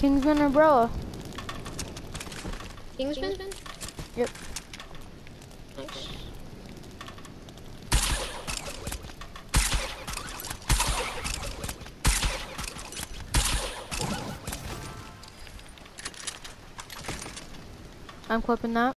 Kingsman umbrella. Kingsman? Yep. I'm clipping that.